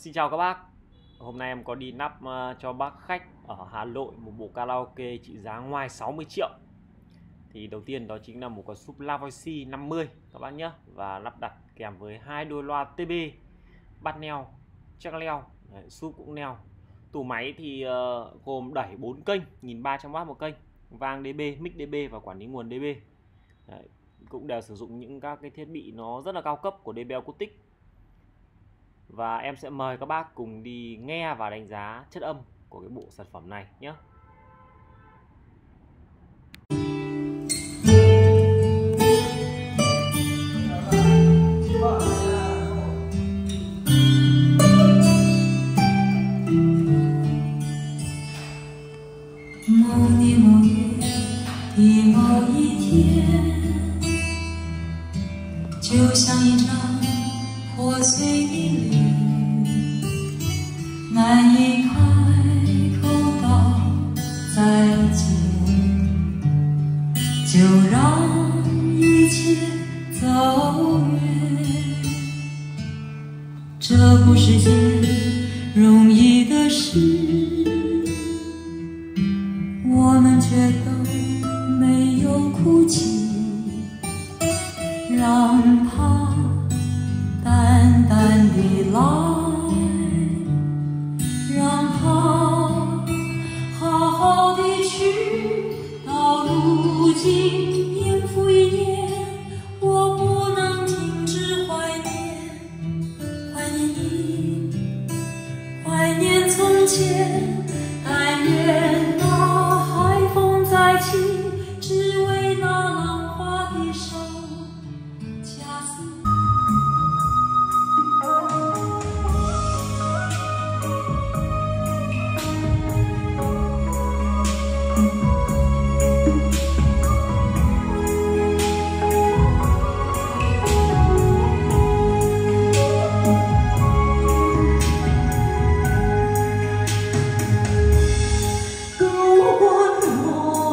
Xin chào các bác. Hôm nay em có đi nắp ờ, cho bác khách ở Hà Nội một bộ karaoke trị giá ngoài 60 triệu. Thì đầu tiên đó chính là một con súp Lavoisi 50 các bác nhé Và lắp đặt kèm với hai đôi loa TB bắt neo, chắc leo, súp cũng neo. Tủ máy thì uh, gồm đẩy 4 kênh, 1300W một kênh Vang DB, mic DB và quản lý nguồn DB Đấy, cũng đều sử dụng những các cái thiết bị nó rất là cao cấp của DB Acoustic và em sẽ mời các bác cùng đi nghe và đánh giá chất âm của cái bộ sản phẩm này nhé. 难以开口道再见就让一切走远，这不是件容易的事，我们却都没有哭泣，让它淡淡的老。但愿那海风再起只为那浪花的手加速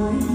boy.